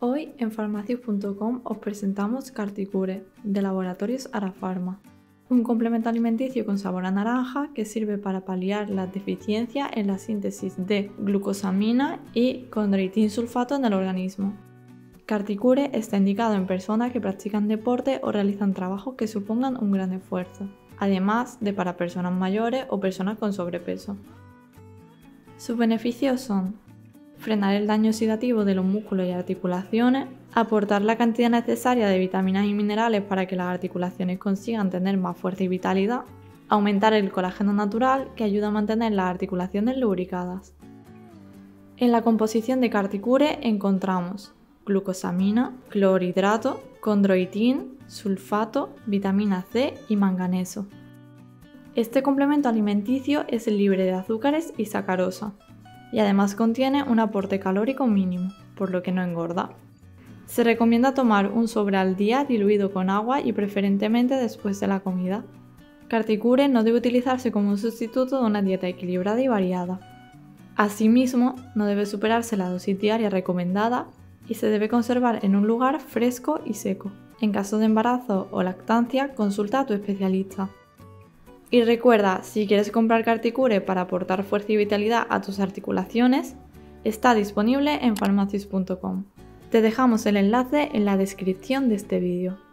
Hoy en farmacius.com os presentamos Carticure, de Laboratorios Arafarma, un complemento alimenticio con sabor a naranja que sirve para paliar la deficiencia en la síntesis de glucosamina y condroitin sulfato en el organismo. Carticure está indicado en personas que practican deporte o realizan trabajos que supongan un gran esfuerzo, además de para personas mayores o personas con sobrepeso. Sus beneficios son frenar el daño oxidativo de los músculos y articulaciones, aportar la cantidad necesaria de vitaminas y minerales para que las articulaciones consigan tener más fuerza y vitalidad, aumentar el colágeno natural que ayuda a mantener las articulaciones lubricadas. En la composición de Carticure encontramos glucosamina, clorhidrato, condroitín, sulfato, vitamina C y manganeso. Este complemento alimenticio es libre de azúcares y sacarosa, y además contiene un aporte calórico mínimo, por lo que no engorda. Se recomienda tomar un sobre al día diluido con agua y preferentemente después de la comida. Carticure no debe utilizarse como un sustituto de una dieta equilibrada y variada. Asimismo, no debe superarse la dosis diaria recomendada y se debe conservar en un lugar fresco y seco. En caso de embarazo o lactancia, consulta a tu especialista. Y recuerda, si quieres comprar Carticure para aportar fuerza y vitalidad a tus articulaciones, está disponible en farmacias.com. Te dejamos el enlace en la descripción de este vídeo.